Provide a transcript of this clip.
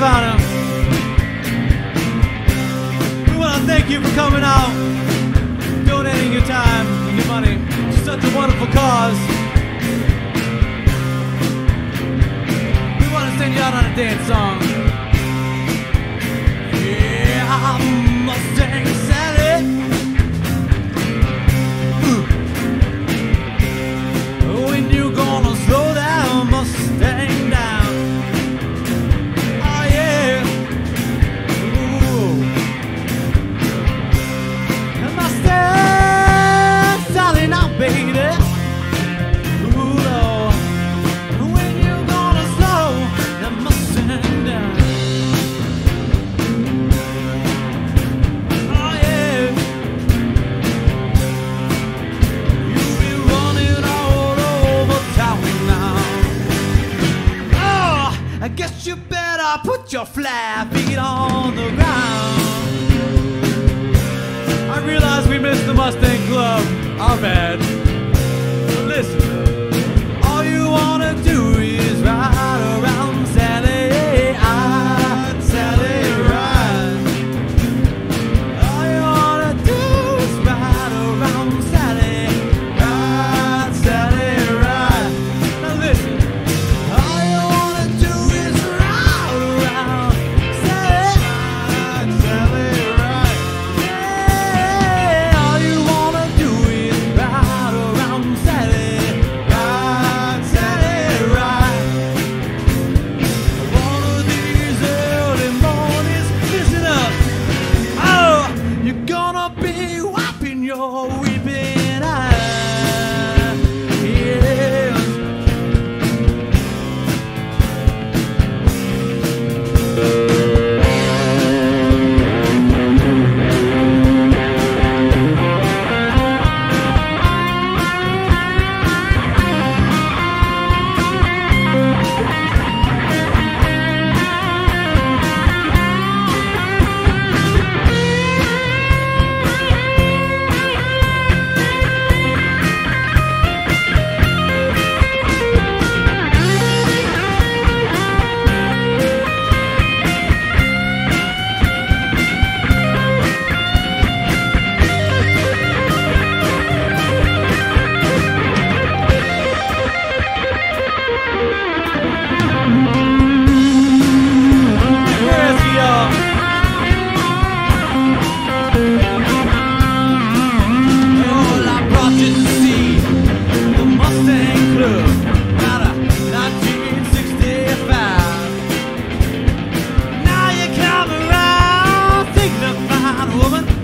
Nirvana. We want to thank you for coming out, donating your time and your money to such a wonderful cause. We want to send you out on a dance song. Yeah, Mustangs. Now put your flat feet on the ground. I realize we missed the Mustang Club. Our bad. Oh. A woman.